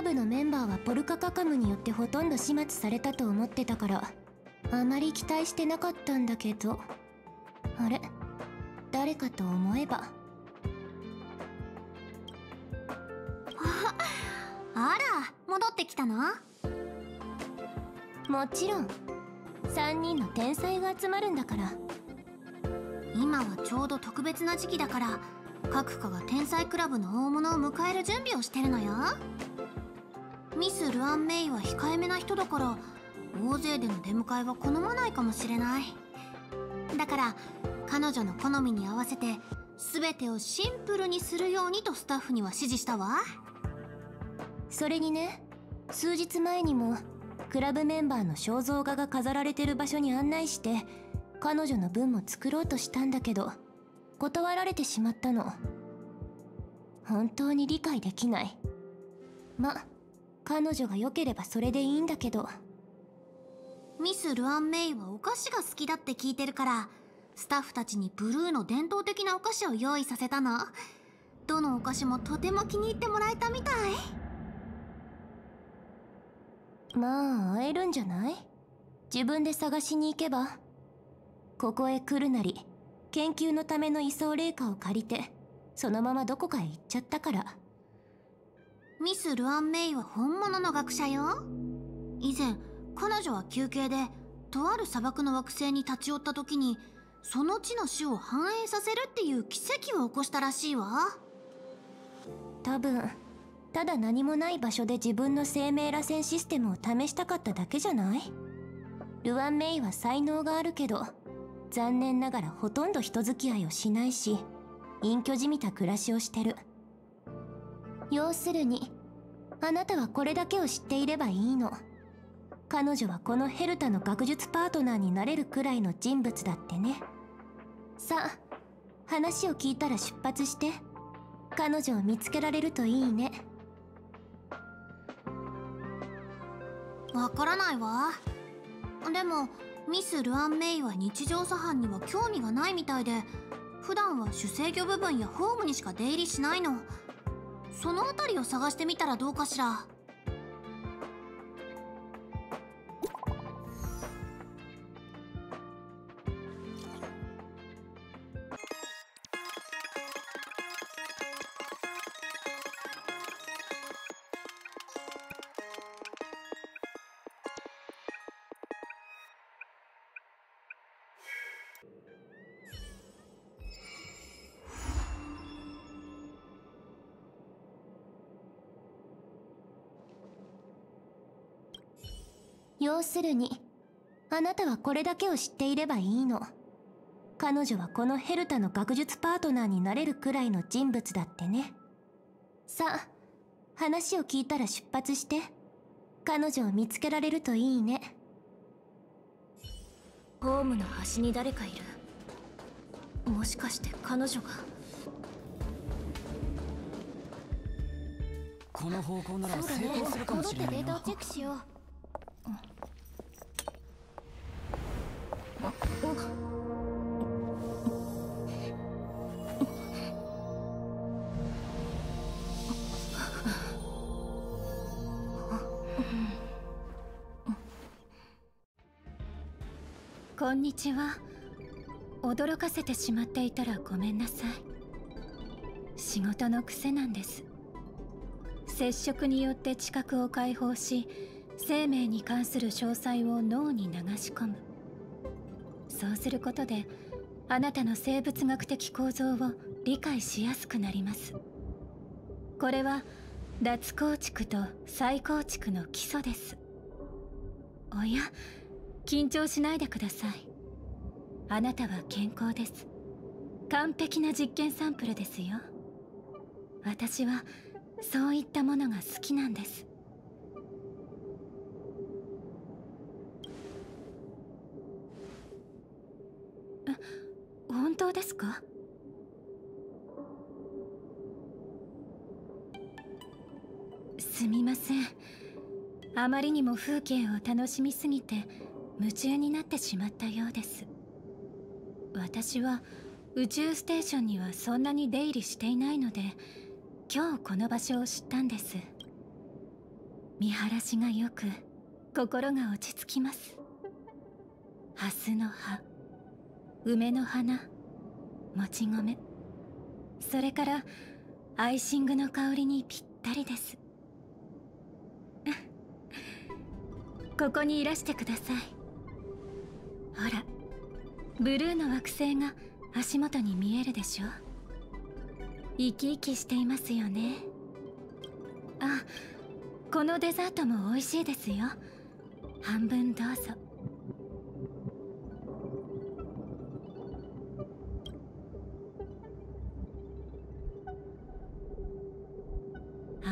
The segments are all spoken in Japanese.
ラブのメンバーはポルカカカムによってほとんど始末されたと思ってたからあまり期待してなかったんだけど。あれ？誰かと思えば。あら戻ってきたの？もちろん。3人の天才が集まるんだから。今はちょうど特別な時期だから各課が天才クラブの大物を迎える準備をしてるのよミス・ルアン・メイは控えめな人だから大勢での出迎えは好まないかもしれない。だから彼女の好みに合わせて全てをシンプルにするようにとスタッフには指示したわ。それにね数日前にもクラブメンバーの肖像画が飾られてる場所に案内して彼女の分も作ろうとしたんだけど断られてしまったの。本当に理解できない。ま彼女が良ければそれでいいんだけど。ミス・ルアン・メイはお菓子が好きだって聞いてるからスタッフたちにブルーの伝統的なお菓子を用意させたの。どのお菓子もとても気に入ってもらえたみたい。まあ会えるんじゃない？自分で探しに行けば。ここへ来るなり研究のための位相霊下を借りてそのままどこかへ行っちゃったから。ミス・ルアン・メイは本物の学者よ。以前彼女は休憩でとある砂漠の惑星に立ち寄った時にその地の種を反映させるっていう奇跡を起こしたらしいわ。多分ただ何もない場所で自分の生命螺旋システムを試したかっただけじゃない？ルアン・メイは才能があるけど残念ながらほとんど人付き合いをしないし隠居じみた暮らしをしてる。要するにあなたはこれだけを知っていればいいの。彼女はこのヘルタの学術パートナーになれるくらいの人物だってね。さあ話を聞いたら出発して彼女を見つけられるといいね。わからないわ。でもミス・ルアン・メイは日常茶飯には興味がないみたいで普段は主制御部分やホームにしか出入りしないの。その辺りを探してみたらどうかしら。要するに？あなたはこれだけを知っていればいいの。彼女はこのヘルタの学術パートナーになれるくらいの人物だってね。さあ話を聞いたら出発して。彼女を見つけられるといいね。ホームの端に誰かいる。もしかして彼女が？この方向なら成功するかもしれないな。戻ってデータをチェックしようこんにちは。驚かせてしまっていたらごめんなさい。仕事の癖なんです。接触によって知覚を解放し生命に関する詳細を脳に流し込む。そうすることであなたの生物学的構造を理解しやすくなります。これは脱構築と再構築の基礎です。おや緊張しないでください。あなたは健康です。完璧な実験サンプルですよ。私はそういったものが好きなんですえ本当ですか？すみません。あまりにも風景を楽しみすぎて夢中になってしまったようです。私は宇宙ステーションにはそんなに出入りしていないので今日この場所を知ったんです。見晴らしがよく心が落ち着きます。蓮の葉梅の花もち米それからアイシングの香りにぴったりです。ここにいらしてください。ほらブルーの惑星が足元に見えるでしょ。生き生きしていますよね。あこのデザートも美味しいですよ。半分どうぞ。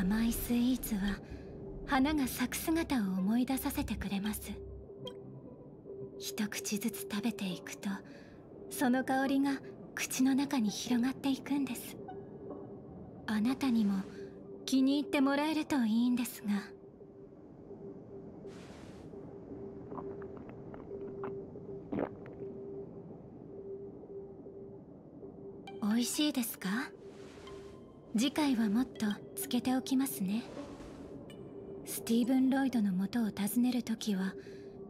甘いスイーツは花が咲く姿を思い出させてくれます。一口ずつ食べていくとその香りが口の中に広がっていくんです。あなたにも気に入ってもらえるといいんですが。美味しいですか？次回はもっとつけておきますね。スティーブン・ロイドの元を訪ねる時は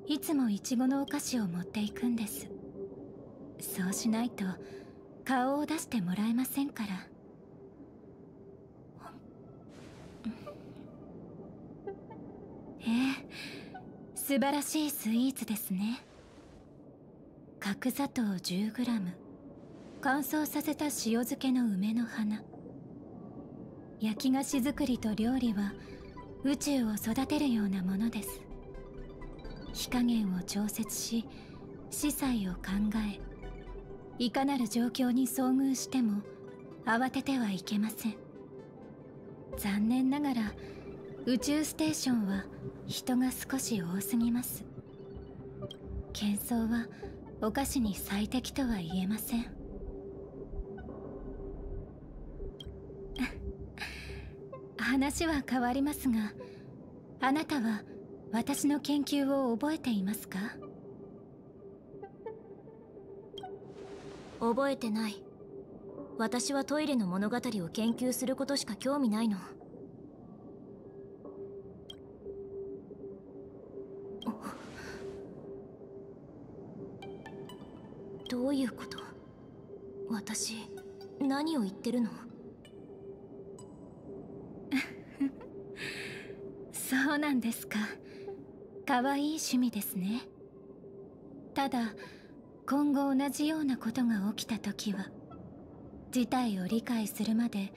いつもイチゴのお菓子を持っていくんです。そうしないと顔を出してもらえませんから。ええ素晴らしいスイーツですね。角砂糖 10g 乾燥させた塩漬けの梅の花。焼き菓子作りと料理は宇宙を育てるようなものです。火加減を調節し司祭を考えいかなる状況に遭遇しても慌ててはいけません。残念ながら宇宙ステーションは人が少し多すぎます。喧騒はお菓子に最適とは言えません。話は変わりますがあなたは私の研究を覚えていますか？覚えてない。私はトイレの物語を研究することしか興味ないの。どういうこと？私何を言ってるの？そうなんですか。かわいい趣味ですね。ただ今後同じようなことが起きた時は事態を理解するまで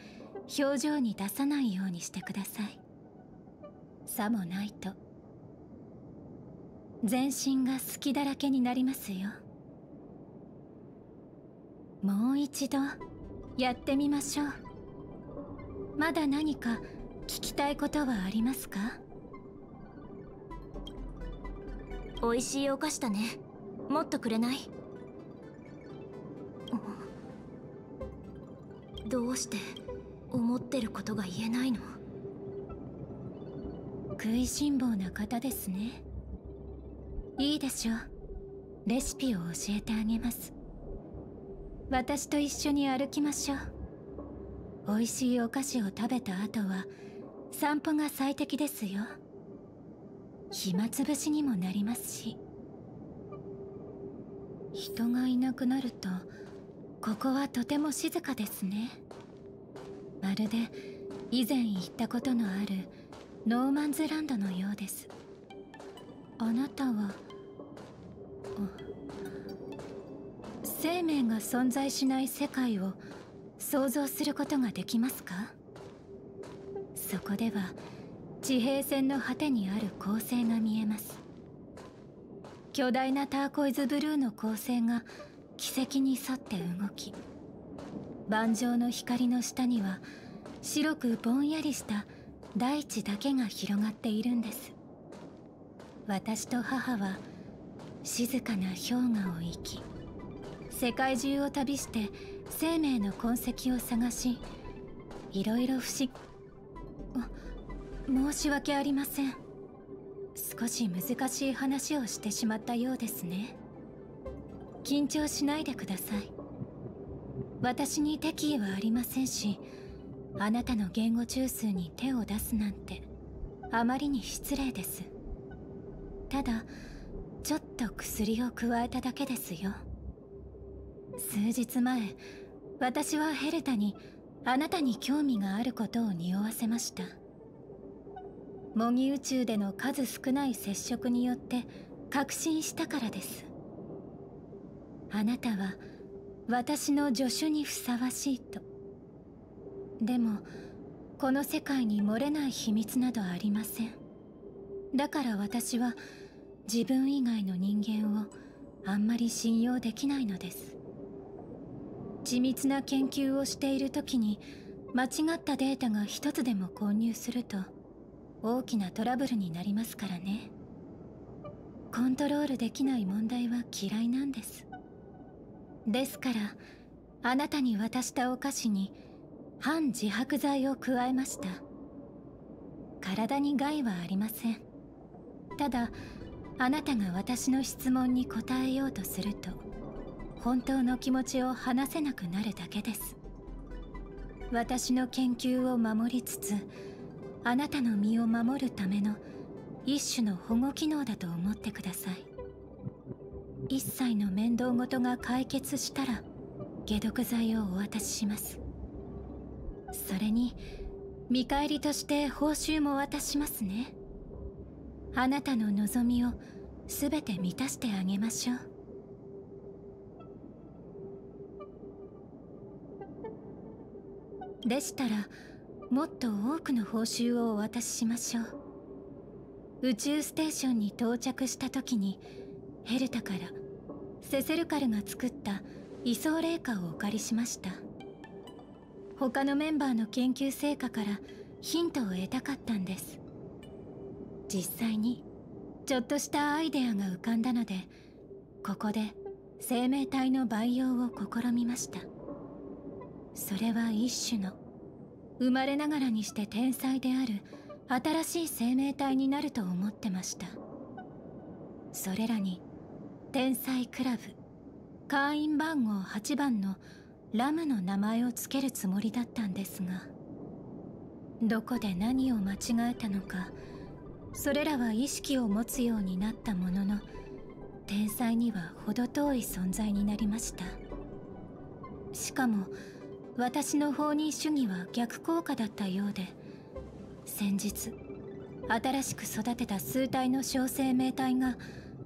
表情に出さないようにしてください。さもないと。全身が好きだらけになりますよ。もう一度やってみましょう。まだ何か聞きたいことはありますか？美味しいお菓子だね。もっとくれない？どうして思ってることが言えないの？食いしん坊な方ですね。いいでしょう。レシピを教えてあげます。私と一緒に歩きましょう。美味しいお菓子を食べた後は散歩が最適ですよ。暇つぶしにもなりますし。人がいなくなるとここはとても静かですね。まるで以前行ったことのあるノーマンズランドのようです。あなたは生命が存在しない世界を想像することができますか？そこでは地平線の果てにある恒星が見えます。巨大なターコイズブルーの恒星が奇跡に沿って動き盤上の光の下には白くぼんやりした大地だけが広がっているんです。私と母は静かな氷河を生き世界中を旅して生命の痕跡を探しいろいろ不思議申し訳ありません。少し難しい話をしてしまったようですね。緊張しないでください。私に敵意はありませんしあなたの言語中枢に手を出すなんてあまりに失礼です。ただちょっと薬を加えただけですよ。数日前私はヘルタにあなたに興味があることを匂わせました。模擬宇宙での数少ない接触によって確信したからです。あなたは私の助手にふさわしいと。でもこの世界に漏れない秘密などありません。だから私は自分以外の人間をあんまり信用できないのです。緻密な研究をしている時に間違ったデータが一つでも混入すると大きなトラブルになりますからね。コントロールできない問題は嫌いなんです。ですからあなたに渡したお菓子に反自白剤を加えました。体に害はありません。ただあなたが私の質問に答えようとすると本当の気持ちを話せなくなるだけです。私の研究を守りつつあなたの身を守るための一種の保護機能だと思ってください。一切の面倒事が解決したら解毒剤をお渡しします。それに見返りとして報酬も渡しますね。あなたの望みを全て満たしてあげましょう。でしたらもっと多くの報酬をお渡ししましょう。宇宙ステーションに到着した時にヘルタからセセルカルが作った位相霊果をお借りしました。他のメンバーの研究成果からヒントを得たかったんです。実際にちょっとしたアイデアが浮かんだのでここで生命体の培養を試みました。それは一種の。生まれながらにして天才である。新しい生命体になると思ってました。それらに天才クラブ会員番号8番のラムの名前を付けるつもりだったんですがどこで何を間違えたのかそれらは意識を持つようになったものの天才には程遠い存在になりました。しかも私の放任主義は逆効果だったようで先日新しく育てた数体の小生命体が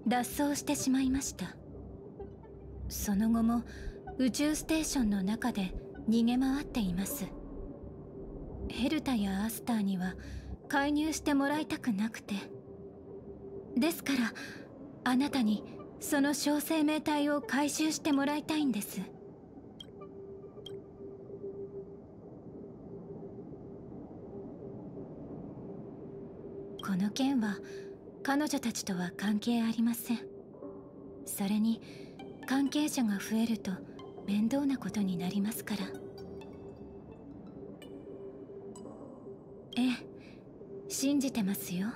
脱走してしまいました。その後も宇宙ステーションの中で逃げ回っています。ヘルタやアスターには介入してもらいたくなくて。ですからあなたにその小生命体を回収してもらいたいんです。この件は彼女たちとは関係ありません。それに関係者が増えると面倒なことになりますから。ええ信じてますよ。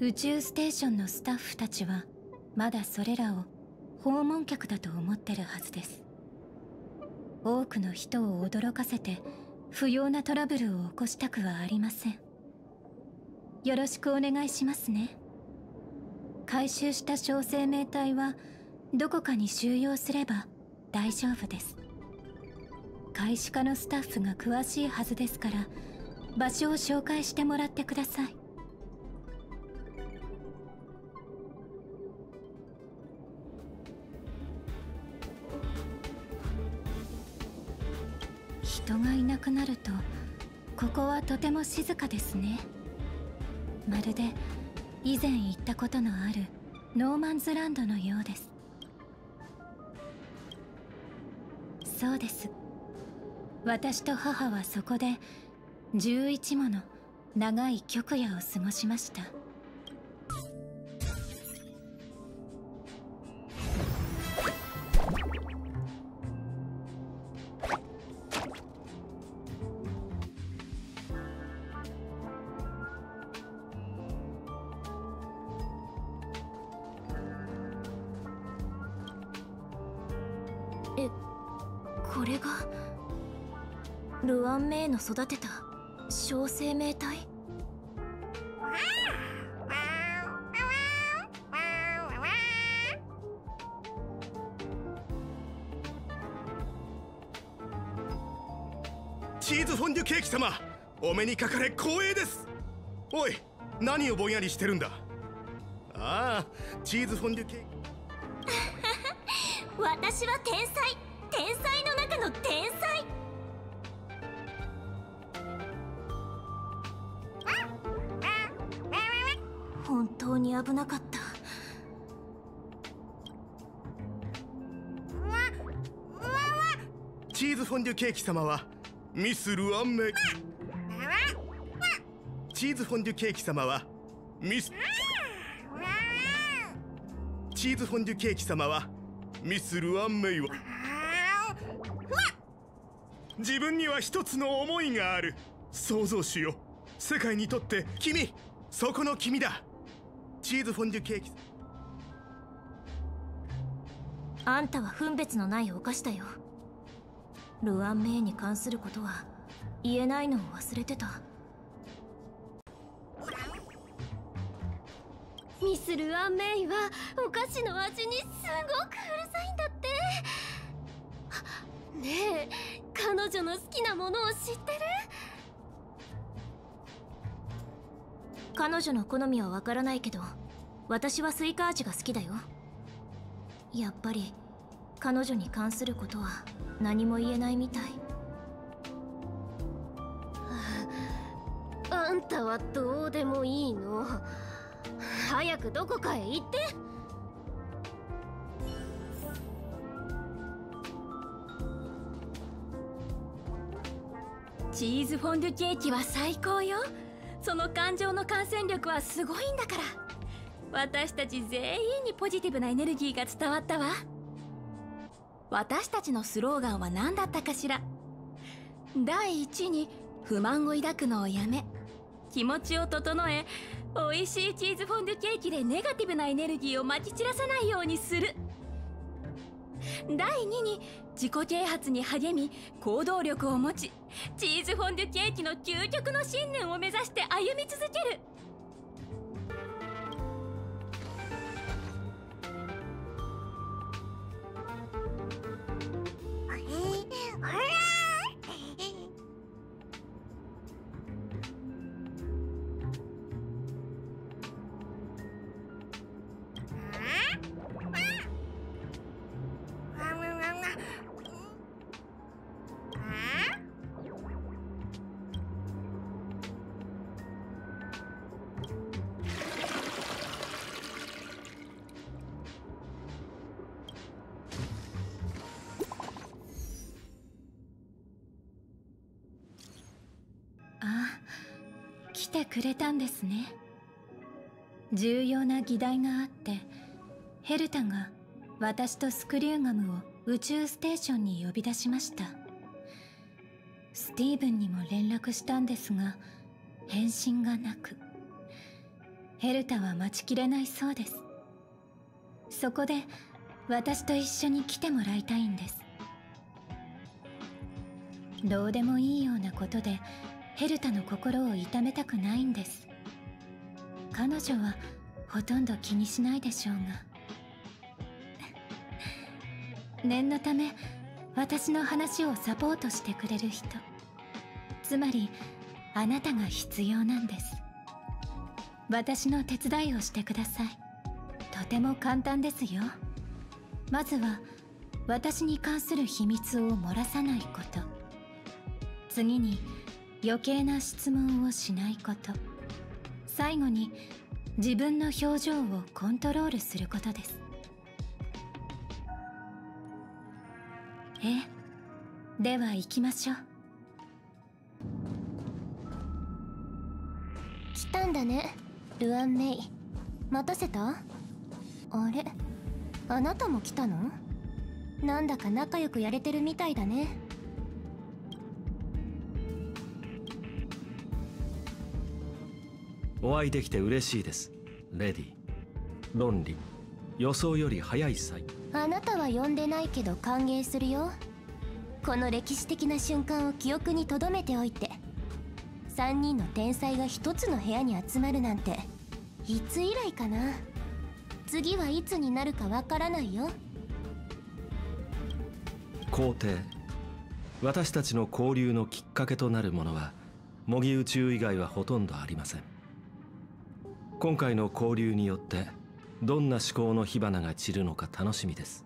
宇宙ステーションのスタッフたちはまだそれらを訪問客だと思ってるはずです。多くの人を驚かせて不要なトラブルを起こしたくはありません。よろしくお願いしますね。回収した小生命体はどこかに収容すれば大丈夫です。開始課のスタッフが詳しいはずですから場所を紹介してもらってください。人がいなくなるとここはとても静かですね。まるで以前行ったことのあるノーマンズランドのようです。そうです。私と母はそこで11もの長い極夜を過ごしました。の育てた小生命体？チーズフォンデュケーキ様お目にかかれ光栄です。おい何をぼんやりしてるんだ？ああチーズフォンデュケーキ。私は天才。天才の中の天才デュケーキ様はミス・ルアンメチーズフォンデュケーキ様はミスチーズフォンデュケーキ様はミス・ルアンメイは自分には一つの思いがある。創造主よ世界にとって君そこの君だ。チーズフォンデュケーキ。あんたは分別のないお菓子だよ。ルアンメイに関することは言えないのを忘れてた。ミス・ルアンメイはお菓子の味にすごくうるさいんだって。ねえ彼女の好きなものを知ってる？彼女の好みはわからないけど私はスイカ味が好きだよ。やっぱり彼女に関することは何も言えないみたい。あんたはどうでもいいの？早くどこかへ行って。チーズフォンデュケーキは最高よ。その感情の感染力はすごいんだから。私たち全員にポジティブなエネルギーが伝わったわ。私たちのスローガンは何だったかしら？第一に不満を抱くのをやめ気持ちを整え美味しいチーズフォンデュケーキでネガティブなエネルギーをまき散らさないようにする。第2に自己啓発に励み行動力を持ちチーズフォンデュケーキの究極の信念を目指して歩み続ける。来てくれたんですね。重要な議題があってヘルタが私とスクリューガムを宇宙ステーションに呼び出しました。スティーブンにも連絡したんですが返信がなく。ヘルタは待ちきれないそうです。そこで私と一緒に来てもらいたいんです。どうでもいいようなことでヘルタの心を痛めたくないんです。彼女はほとんど気にしないでしょうが。念のため私の話をサポートしてくれる人。つまりあなたが必要なんです。私の手伝いをしてください。とても簡単ですよ。まずは私に関する秘密を漏らさないこと。次に余計な質問をしないこと。最後に自分の表情をコントロールすることです。え？えでは行きましょう。来たんだね。ルアン・メイ。待たせた？あれ？あなたも来たの？なんだか仲良くやれてるみたいだね。お会いできて嬉しいです。レディ論理予想より早い際あなたは呼んでないけど歓迎するよ。この歴史的な瞬間を記憶に留めておいて。3人の天才が一つの部屋に集まるなんていつ以来かな。次はいつになるかわからないよ。皇帝。私たちの交流のきっかけとなるものは模擬宇宙以外はほとんどありません今回の交流によってどんな思考の火花が散るのか楽しみです。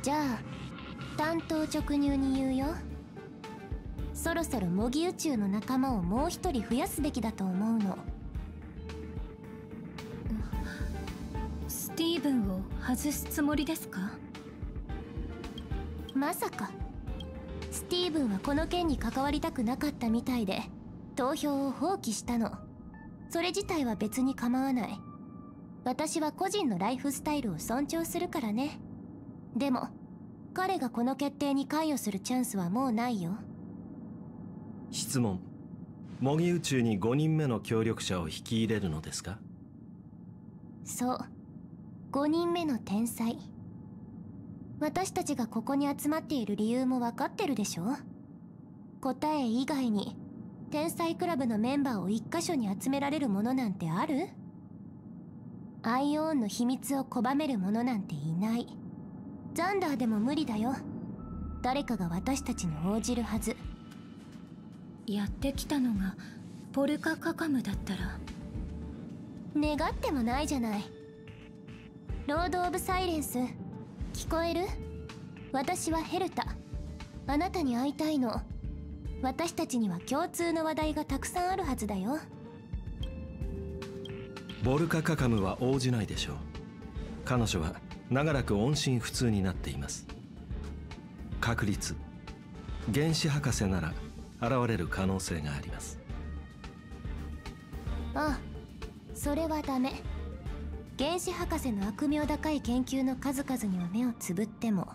じゃあ単刀直入に言うよ。そろそろ模擬宇宙の仲間をもう一人増やすべきだと思うの。スティーブンを外すつもりですか？まさか。スティーブンはこの件に関わりたくなかったみたいで投票を放棄したの。それ自体は別に構わない。私は個人のライフスタイルを尊重するからね。でも彼がこの決定に関与するチャンスはもうないよ。質問。模擬宇宙に5人目の協力者を引き入れるのですか？そう。5人目の天才私たちがここに集まっている理由も分かってるでしょ？答え以外に天才クラブのメンバーを一箇所に集められるものなんてある？アイオーンの秘密を拒める者なんていない。ザンダーでも無理だよ。誰かが私たちに応じるはず。やってきたのがポルカカカムだったら。願ってもないじゃない。ロード・オブ・サイレンス聞こえる？私はヘルタ。あなたに会いたいの。私たちには共通の話題がたくさんあるはずだよ。ボルカカカムは応じないでしょう。彼女は長らく音信不通になっています。確率。原子博士なら現れる可能性があります。ああそれはダメ原子博士の悪名高い研究の数々には目をつぶっても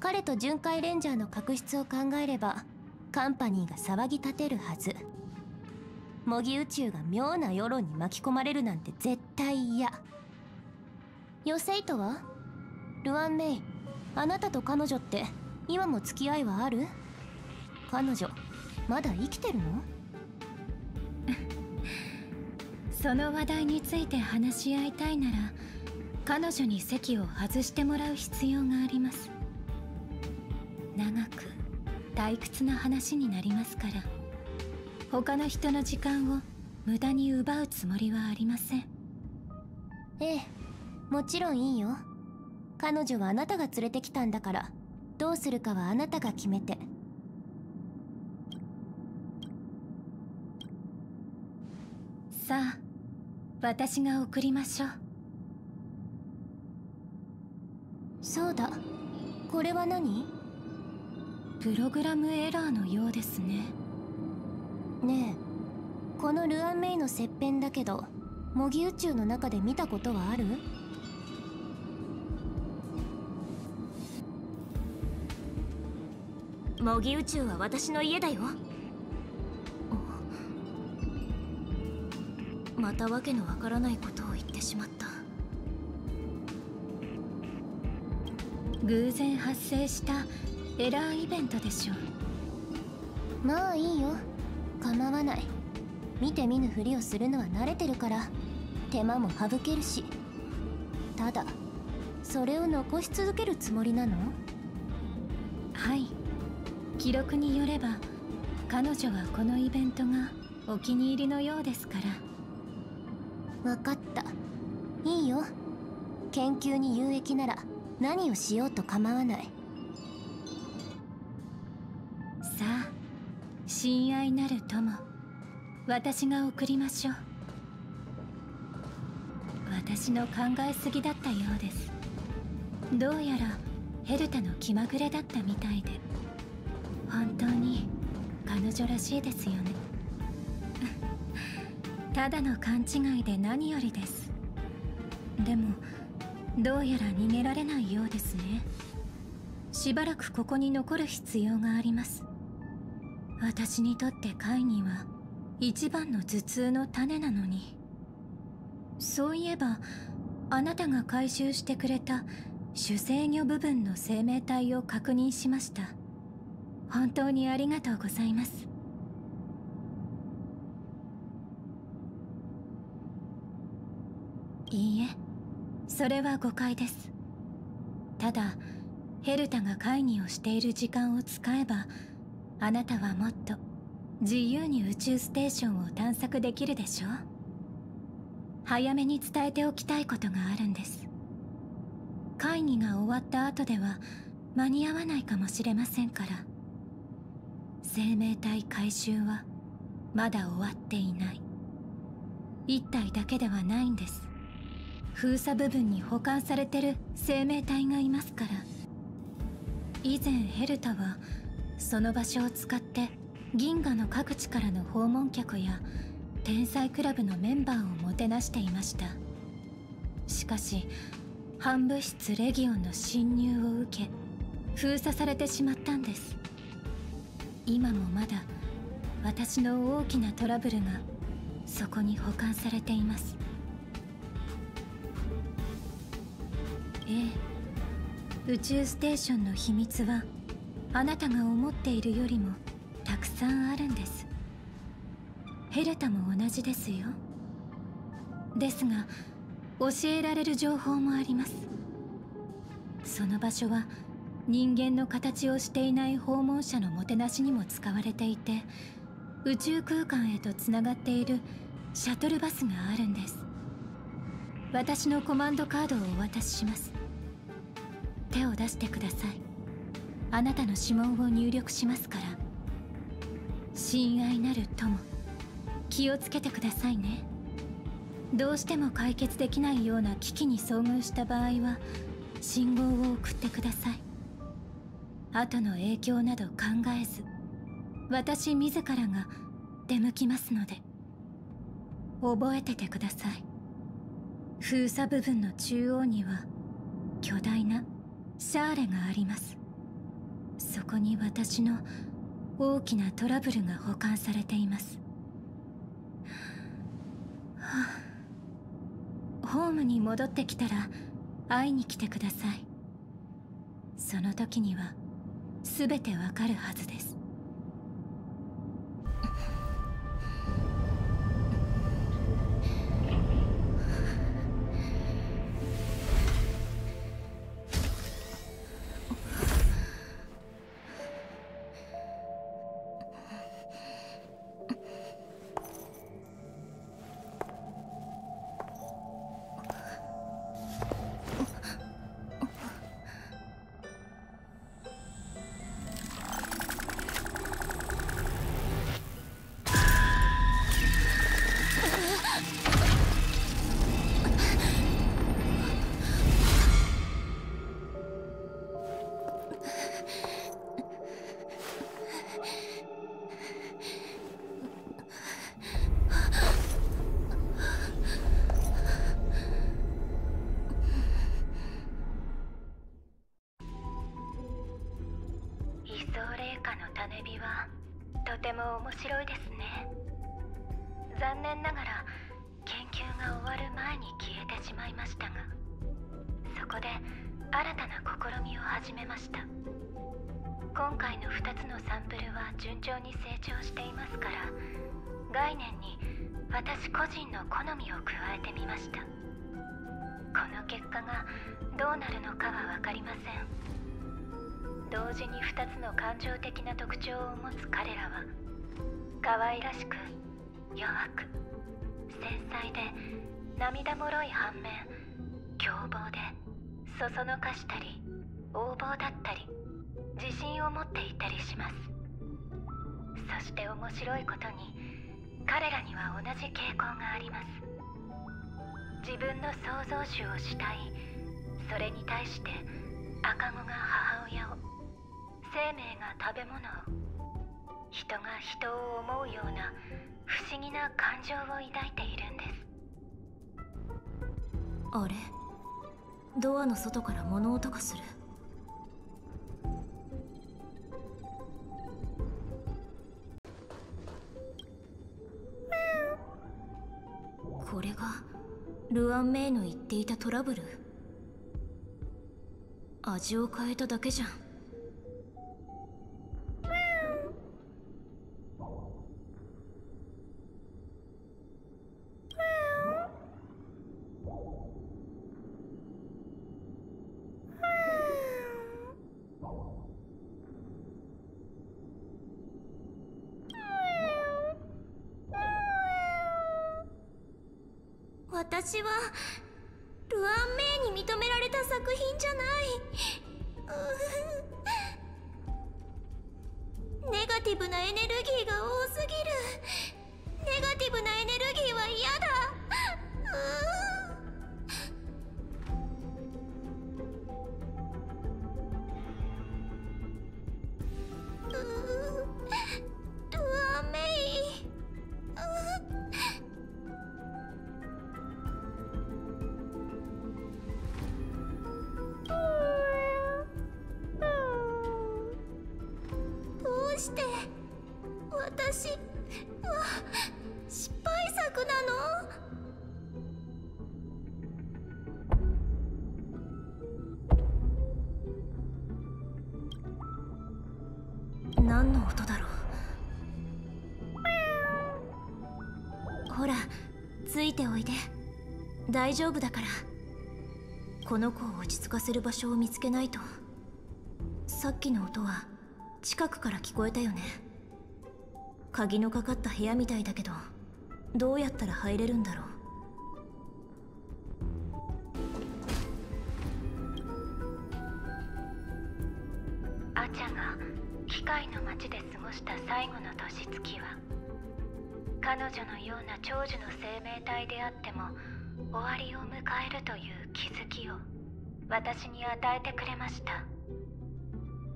彼と巡回レンジャーの確執を考えればカンパニーが騒ぎ立てるはず。模擬宇宙が妙な世論に巻き込まれるなんて絶対嫌。ヨセイとは？ルアン・メイあなたと彼女って今も付き合いはある？彼女まだ生きてるの？その話題について話し合いたいなら彼女に席を外してもらう必要があります。長く退屈な話になりますから。他の人の時間を無駄に奪うつもりはありません。ええもちろんいいよ。彼女はあなたが連れてきたんだからどうするかはあなたが決めてさあ私が送りましょう。そうだ。これは何？プログラムエラーのようですね。ねえ。このルアンメイの切片だけど模擬宇宙の中で見たことはある？模擬宇宙は私の家だよ。またわけのわからないことを言ってしまった。偶然発生したエラーイベントでしょう。まあいいよ。構わない。見て見ぬふりをするのは慣れてるから。手間も省けるし。ただそれを残し続けるつもりなの？はい。記録によれば彼女はこのイベントがお気に入りのようですから分かった。いいよ。研究に有益なら何をしようと構わない。さあ親愛なる友。私が送りましょう。私の考えすぎだったようです。どうやらヘルタの気まぐれだったみたいで。本当に彼女らしいですよね。ただの勘違いで何よりです。でもどうやら逃げられないようですね。しばらくここに残る必要があります。私にとって会議は一番の頭痛の種なのに。そういえばあなたが回収してくれた主制御部分の生命体を確認しました。本当にありがとうございますいいえそれは誤解です。ただヘルタが会議をしている時間を使えばあなたはもっと自由に宇宙ステーションを探索できるでしょう。早めに伝えておきたいことがあるんです。会議が終わった後では間に合わないかもしれませんから。生命体回収はまだ終わっていない。一体だけではないんです。封鎖部分に保管されてる生命体がいますから。以前ヘルタはその場所を使って銀河の各地からの訪問客や天才クラブのメンバーをもてなしていました。しかし反物質レギオンの侵入を受け封鎖されてしまったんです。今もまだ私の大きなトラブルがそこに保管されています。ええ。宇宙ステーションの秘密はあなたが思っているよりもたくさんあるんです。ヘルタも同じですよ。ですが教えられる情報もあります。その場所は人間の形をしていない訪問者のもてなしにも使われていて宇宙空間へとつながっているシャトルバスがあるんです。私のコマンドカードをお渡しします。手を出してください。あなたの指紋を入力しますから。親愛なる友気をつけてくださいね。どうしても解決できないような危機に遭遇した場合は信号を送ってください。後の影響など考えず私自らが出向きますので覚えててください。封鎖部分の中央には巨大なシャーレがあります。そこに私の大きなトラブルが保管されています。はあ。ホームに戻ってきたら会いに来てください。その時には全てわかるはずです。私個人の好みを加えてみました。この結果がどうなるのかは分かりません。同時に2つの感情的な特徴を持つ彼らは可愛らしく弱く繊細で涙もろい反面凶暴でそそのかしたり横暴だったり自信を持っていたりします。そして面白いことに彼らには同じ傾向があります。自分の創造主をしたいそれに対して赤子が母親を生命が食べ物を人が人を思うような不思議な感情を抱いているんです。あれ？ドアの外から物音がする。これがルアン・メイの言っていたトラブル？味を変えただけじゃん。私はルアン・メイに認められた作品じゃない。ネガティブなエネルギーがておいで。大丈夫だから。この子を落ち着かせる場所を見つけないと。さっきの音は近くから聞こえたよね。鍵のかかった部屋みたいだけどどうやったら入れるんだろう。アチャが機械の町で過ごした最後の年月は彼女の長寿の生命体であっても終わりを迎えるという気づきを私に与えてくれました。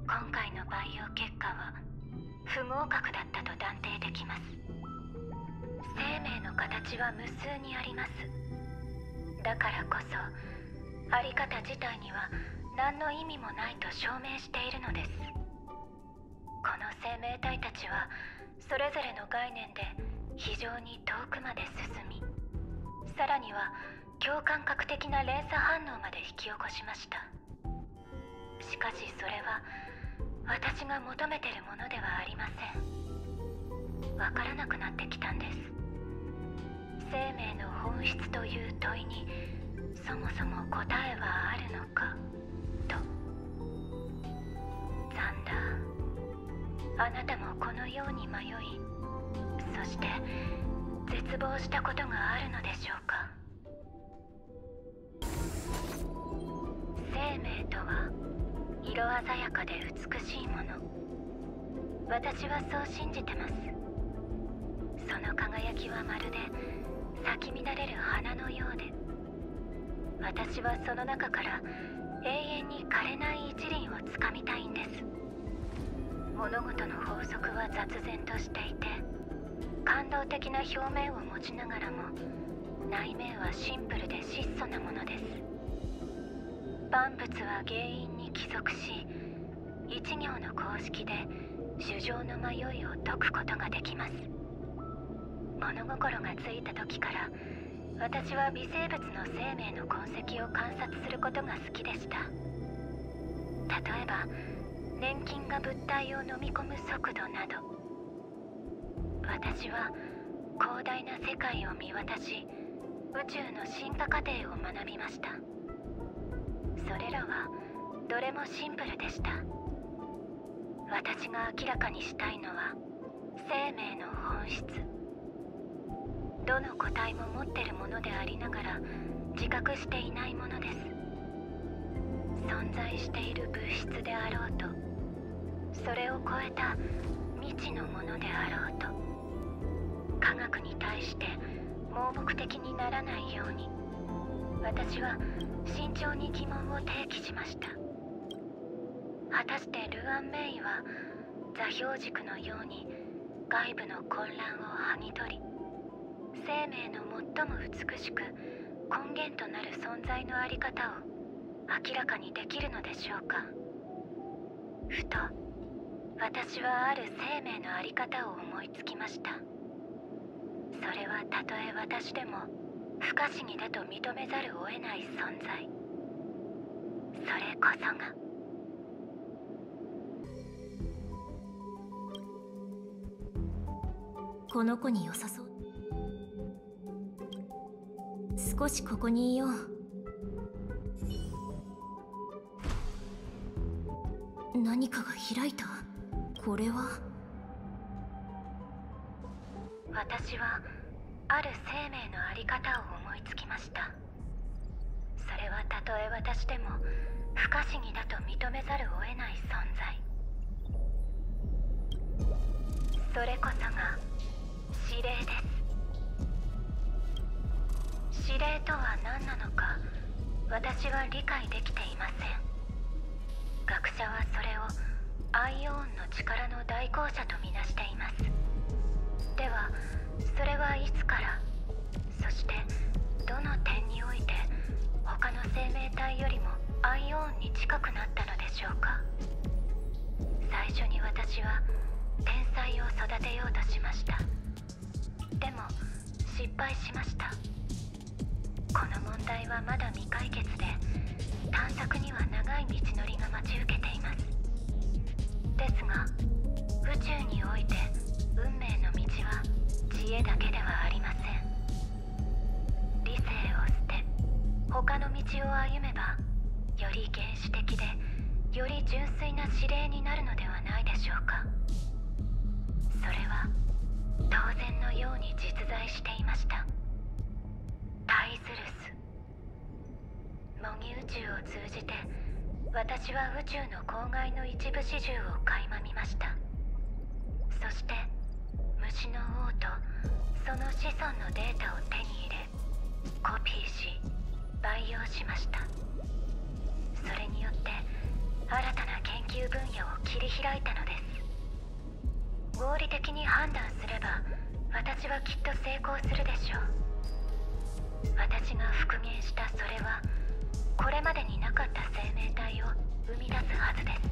今回の培養結果は不合格だったと断定できます。生命の形は無数にあります。だからこそあり方自体には何の意味もないと証明しているのです。この生命体たちはそれぞれの概念で非常に遠くまで進みさらには共感覚的な連鎖反応まで引き起こしました。しかしそれは私が求めてるものではありません。わからなくなってきたんです。生命の本質という問いにそもそも答えはあるのかと。ザンダーあなたもこのように迷いそして絶望したことがあるのでしょうか？生命とは色鮮やかで美しいもの。私はそう信じてます。その輝きはまるで咲き乱れる花のようで。私はその中から永遠に枯れない一輪をつかみたいんです。物事の法則は雑然としていて感動的な表面を持ちながらも内面はシンプルで質素なものです。万物は原因に帰属し一行の公式で主情の迷いを解くことができます。物心がついた時から私は微生物の生命の痕跡を観察することが好きでした。例えば年金が物体を飲み込む速度など。私は広大な世界を見渡し宇宙の進化過程を学びました。それらはどれもシンプルでした。私が明らかにしたいのは生命の本質。どの個体も持ってるものでありながら自覚していないものです。存在している物質であろうとそれを超えた未知のものであろうと。科学に対して盲目的にならないように。私は慎重に疑問を提起しました。果たしてルアン・メイは座標軸のように外部の混乱を剥ぎ取り生命の最も美しく根源となる存在のあり方を明らかにできるのでしょうか。ふと私はある生命のあり方を思いつきました。それはたとえ私でも不可思議だと認めざるを得ない存在。それこそが。この子に良さそう。少しここにいよう。何かが開いた。これは？私はある生命のあり方を思いつきました。それはたとえ私でも不可思議だと認めざるを得ない存在。それこそが指令です。指令とは何なのか私は理解できていません。学者はそれをアイオーンの力の代行者とみなしています。ではそれはいつから？そしてどの点において他の生命体よりもアイオーンに近くなったのでしょうか？最初に私は天才を育てようとしました。でも失敗しました。この問題はまだ未解決で探索には長い道のりが待ち受けています。ですが宇宙において運命の道は知恵だけではありません。理性を捨て他の道を歩めばより原始的でより純粋な指令になるのではないでしょうか。それは当然のように実在していました。タイズルス模擬宇宙を通じて私は宇宙の郊外の一部始終を垣間見ました。そして虫の王とその子孫のデータを手に入れコピーし培養しました。それによって新たな研究分野を切り開いたのです。合理的に判断すれば私はきっと成功するでしょう。私が復元したそれはこれまでになかった生命体を生み出すはずです。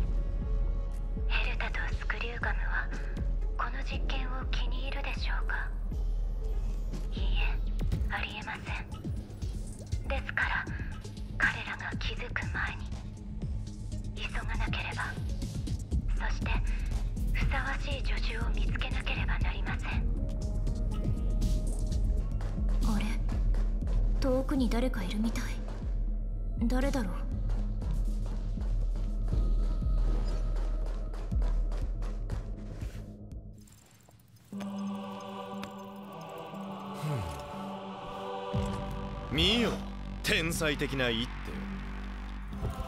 ヘルタとスクリューガムはこの実験を気に入るでしょうか？いいえありえません。ですから彼らが気づく前に急がなければ。そしてふさわしい助手を見つけなければなりません。あれ？遠くに誰かいるみたい。誰だろう？天才的な一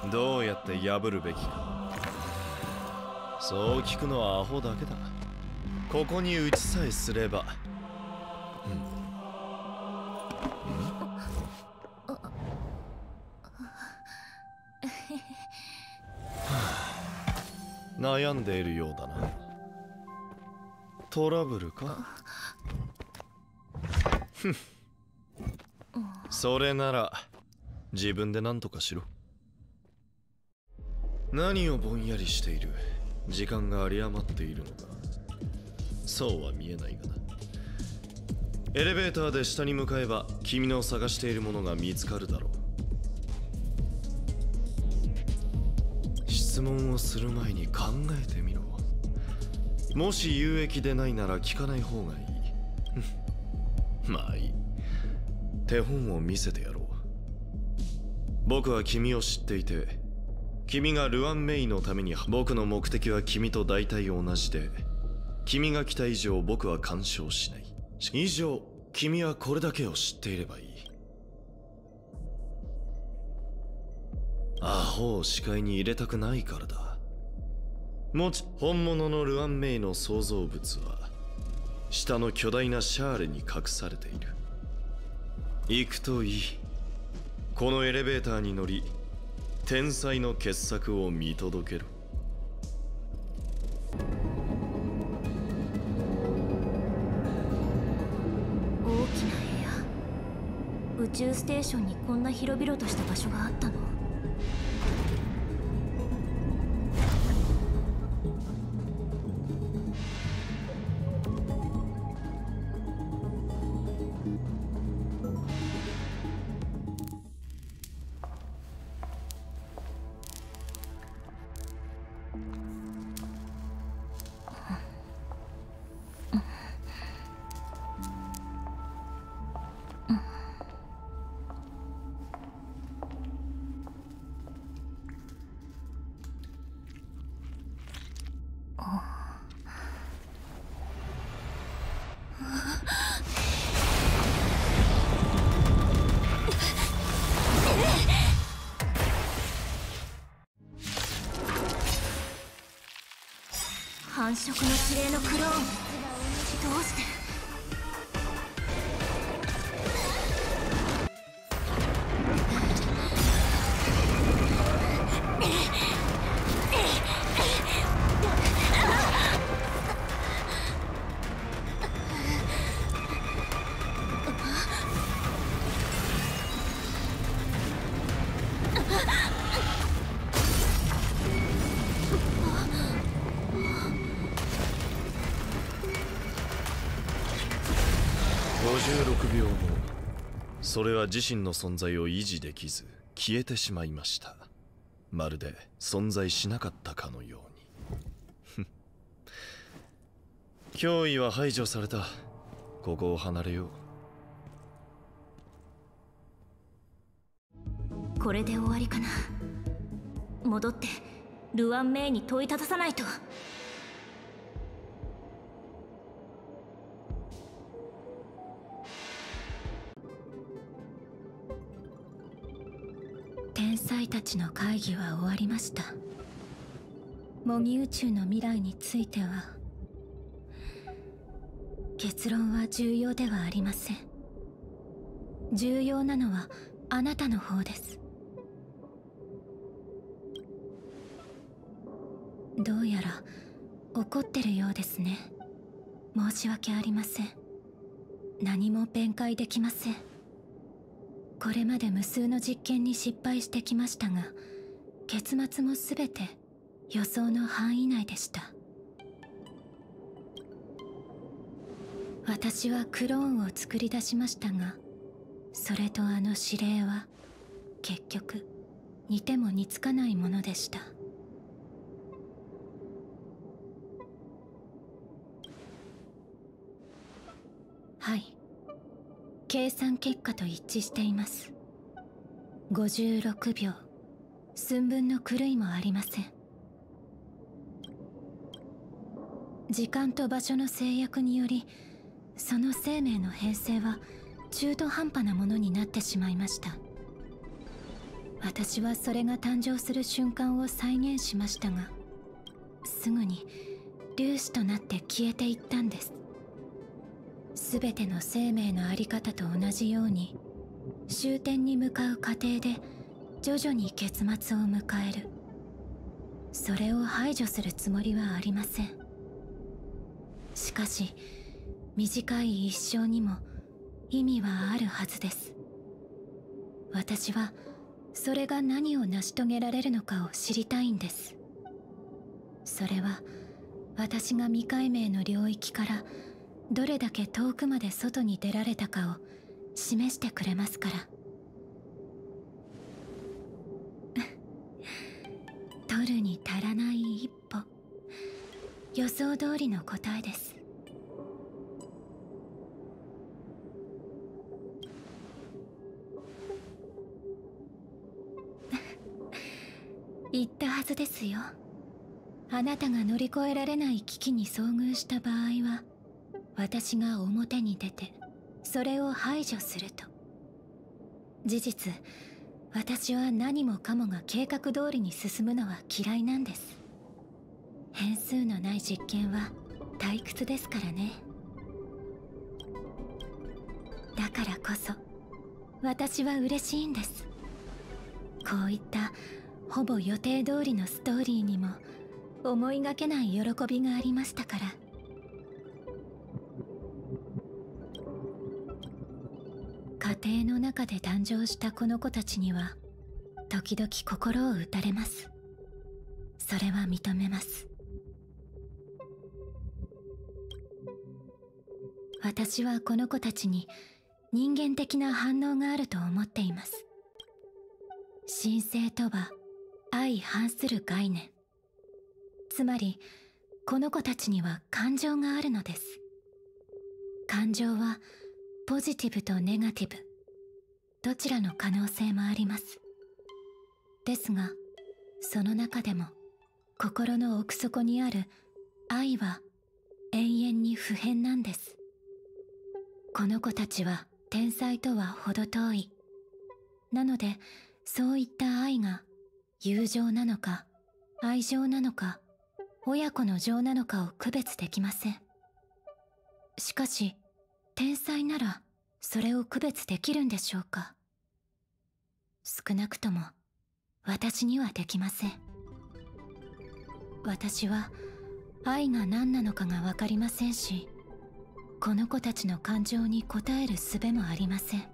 手をどうやって破るべきか。そう聞くのはアホだけだ。ここに打ちさえすれば。悩んでいるようだな。トラブルか？それなら自分で何とかしろ。何をぼんやりしている？時間が有り余っているのか。そうは見えないがな。エレベーターで下に向かえば君の探しているものが見つかるだろう。質問をする前に考えてみろ。もし有益でないなら聞かない方がいい。まあいい。手本を見せてやろう。僕は君を知っていて君がルアン・メイのために僕の目的は君と大体同じで君が来た以上僕は干渉しない。以上君はこれだけを知っていればいい。アホを視界に入れたくないからだ。もち本物のルアン・メイの創造物は下の巨大なシャーレに隠されている。行くといい。このエレベーターに乗り天才の傑作を見届ける大きな部屋。宇宙ステーションにこんな広々とした場所があったの。繁殖の指令のクローン。どうして？それは自身の存在を維持できず消えてしまいました。まるで存在しなかったかのように。脅威は排除された。ここを離れよう。これで終わりかな。戻ってルアン・メイに問いたださないと。天才たちの会議は終わりました。模擬宇宙の未来については結論は重要ではありません。重要なのはあなたの方です。どうやら怒ってるようですね。申し訳ありません。何も弁解できません。これまで無数の実験に失敗してきましたが結末も全て予想の範囲内でした。私はクローンを作り出しましたがそれとあの指令は結局似ても似つかないものでした。はい。計算結果と一致しています。56秒。寸分の狂いもありません。時間と場所の制約によりその生命の編成は中途半端なものになってしまいました。私はそれが誕生する瞬間を再現しましたがすぐに粒子となって消えていったんです。全ての生命の在り方と同じように終点に向かう過程で徐々に結末を迎える。それを排除するつもりはありません。しかし短い一生にも意味はあるはずです。私はそれが何を成し遂げられるのかを知りたいんです。それは私が未解明の領域からどれだけ遠くまで外に出られたかを示してくれますから。取るに足らない一歩。予想通りの答えです。言ったはずですよ。あなたが乗り越えられない危機に遭遇した場合は私が表に出てそれを排除すると。事実私は何もかもが計画通りに進むのは嫌いなんです。変数のない実験は退屈ですからね。だからこそ私は嬉しいんです。こういったほぼ予定通りのストーリーにも思いがけない喜びがありましたから。庭の中で誕生したこの子たちには時々心を打たれます。それは認めます。私はこの子たちに人間的な反応があると思っています。神聖とは相反する概念。つまりこの子たちには感情があるのです。感情はポジティブとネガティブ。どちらの可能性もあります。ですがその中でも心の奥底にある愛は永遠に不変なんです。この子たちは天才とは程遠い。なのでそういった愛が友情なのか愛情なのか親子の情なのかを区別できません。しかし天才ならそれを区別できるんでしょうか？少なくとも私にはできません。私は愛が何なのかが分かりませんしこの子たちの感情に応える術もありません。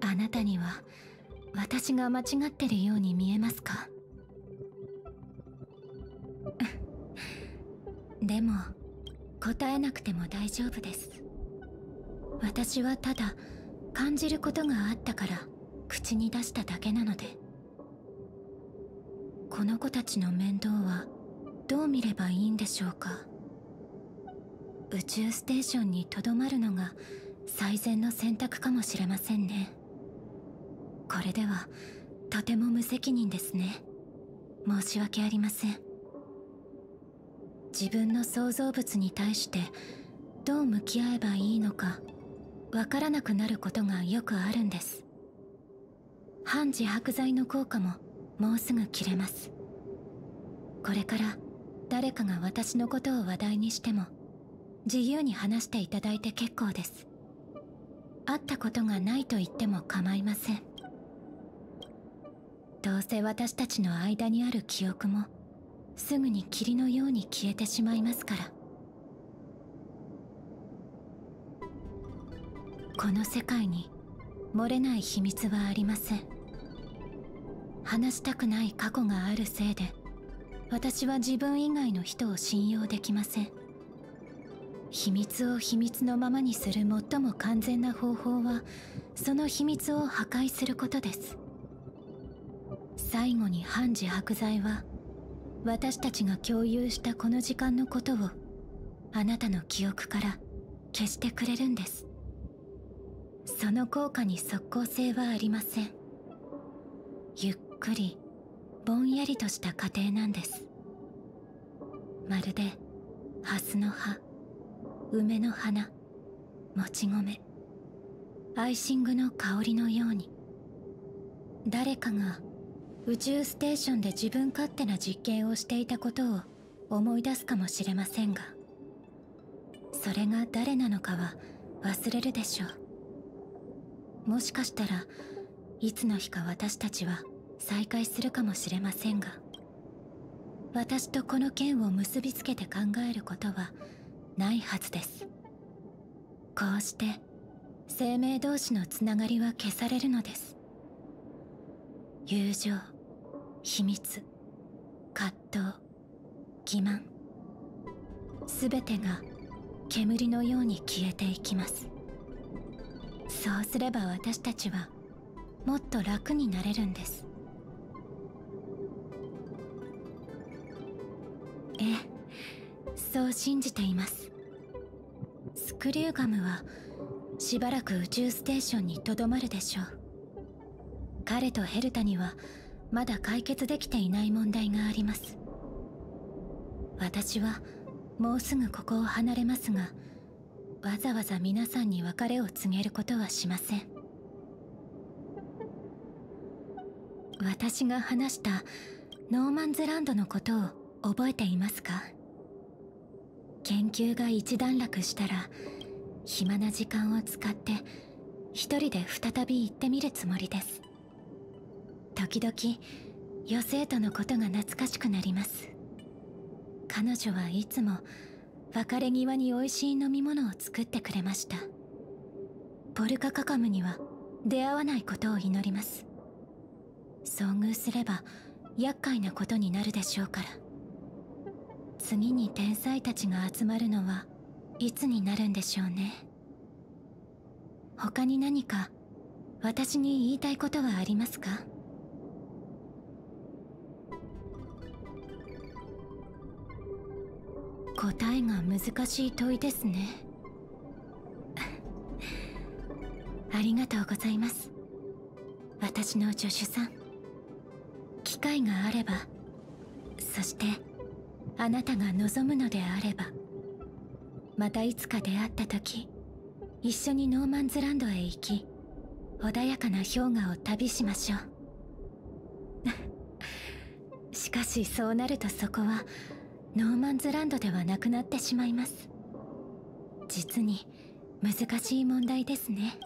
あなたには私が間違ってるように見えますか？でも答えなくても大丈夫です。私はただ感じることがあったから口に出しただけなので。この子たちの面倒はどう見ればいいんでしょうか。宇宙ステーションにとどまるのが最善の選択かもしれませんね。これではとても無責任ですね。申し訳ありません。自分の創造物に対してどう向き合えばいいのかわからなくなることがよくあるんです。反自白剤の効果ももうすぐ切れます。これから誰かが私のことを話題にしても自由に話していただいて結構です。会ったことがないと言っても構いません。どうせ私たちの間にある記憶もすぐに霧のように消えてしまいますから。この世界に漏れない秘密はありません。話したくない過去があるせいで私は自分以外の人を信用できません。秘密を秘密のままにする最も完全な方法はその秘密を破壊することです。最後に判事白剤は私たちが共有したこの時間のことをあなたの記憶から消してくれるんです。その効果に即効性はありません。ゆっくりぼんやりとした過程なんです。まるでハスの葉梅の花もち米アイシングの香りのように。誰かが宇宙ステーションで自分勝手な実験をしていたことを思い出すかもしれませんがそれが誰なのかは忘れるでしょう。もしかしたらいつの日か私たちは再会するかもしれませんが私とこの件を結びつけて考えることはないはずです。こうして生命同士のつながりは消されるのです。友情。秘密葛藤欺瞞全てが煙のように消えていきます。そうすれば私たちはもっと楽になれるんです。ええそう信じています。スクリューガムはしばらく宇宙ステーションにとどまるでしょう。彼とヘルタにはまだ解決できていない問題があります。私はもうすぐここを離れますがわざわざ皆さんに別れを告げることはしません。私が話したノーマンズランドのことを覚えていますか？研究が一段落したら暇な時間を使って一人で再び行ってみるつもりです。時々余生徒のことが懐かしくなります。彼女はいつも別れ際に美味しい飲み物を作ってくれました。ポルカカカムには出会わないことを祈ります。遭遇すれば厄介なことになるでしょうから。次に天才たちが集まるのはいつになるんでしょうね。他に何か私に言いたいことはありますか？答えが難しい問いですね。ありがとうございます。私の助手さん。聞会があれば。そしてあなたが望むのであれば。またいつか出会った時一緒にノーマンズランドへ行き穏やかな氷河を旅しましょう。しかしそうなるとそこはノーマンズランドではなくなってしまいます。実に難しい問題ですね。